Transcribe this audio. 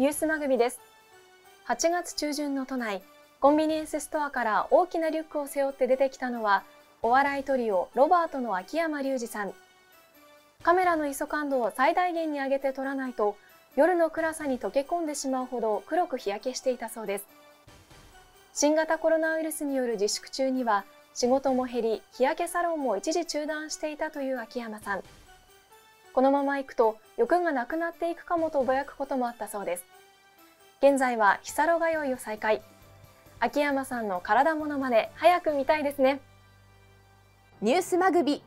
ニュースマグビです。8月中旬の都内コンビニエンスストアから大きなリュックを背負って出てきたのはお笑いトリオロバートの秋山隆二さん。カメラの ISO 感度を最大限に上げて撮らないと夜の暗さに溶け込んでしまうほど黒く日焼けしていたそうです。新型コロナウイルスによる自粛中には仕事も減り日焼けサロンも一時中断していたという秋山さん。このままいくと欲がなくなっていくかもとぼやくこともあったそうです。現在はヒサロ通いを再開。秋山さんの体ものまで早く見たいですね。ニュースマグビ。